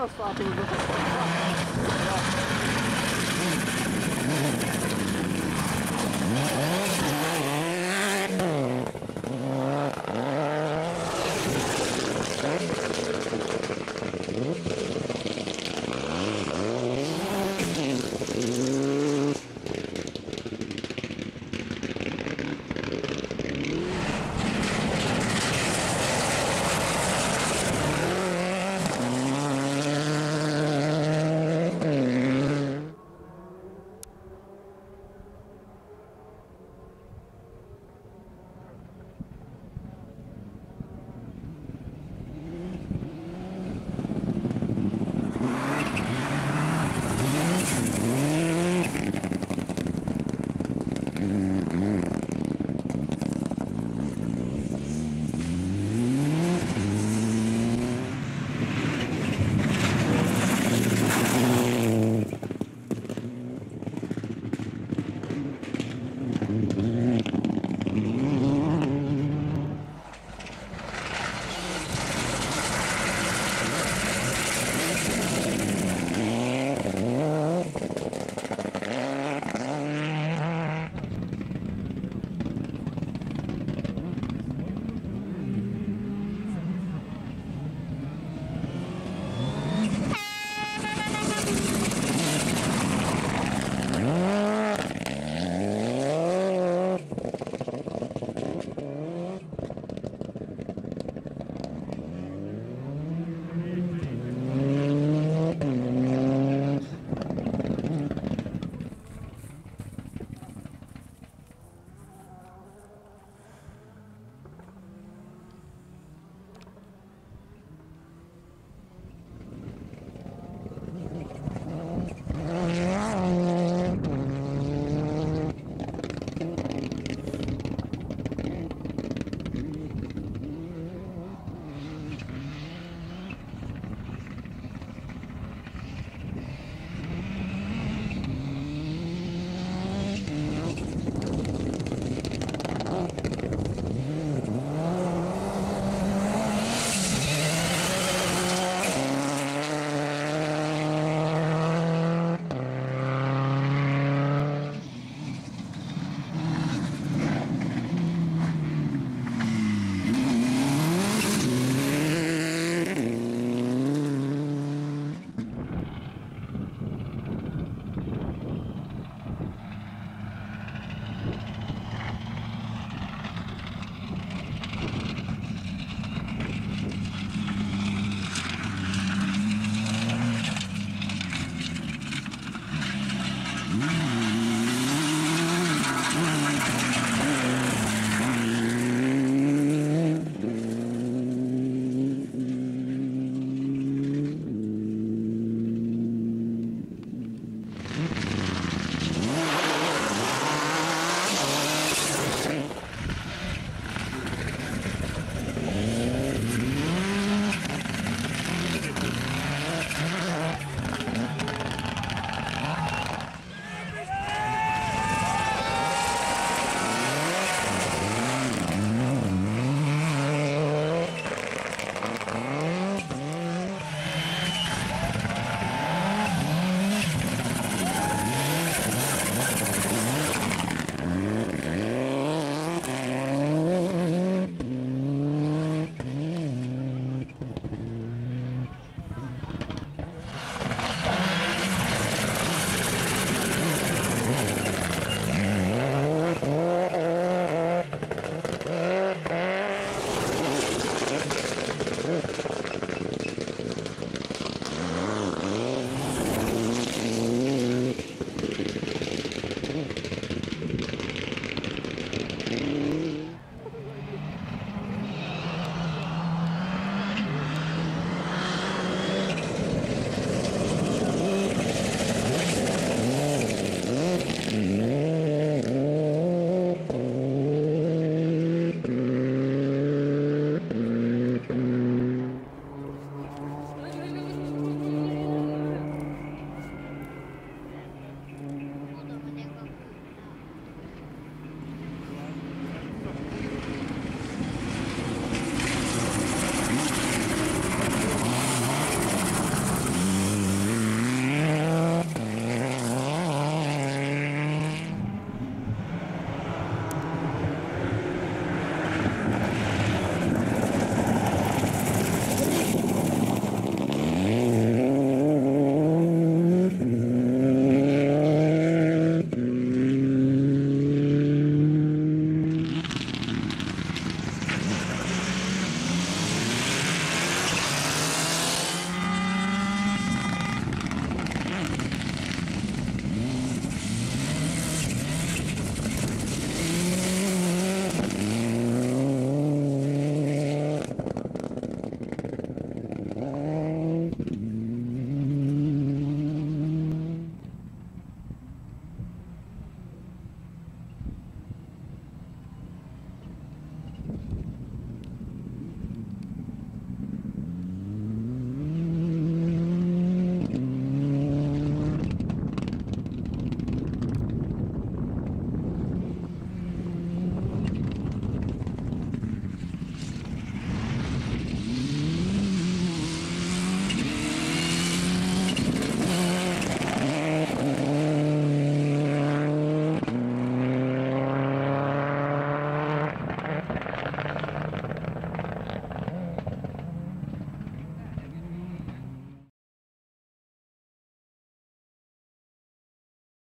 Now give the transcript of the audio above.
Bora, Sábado.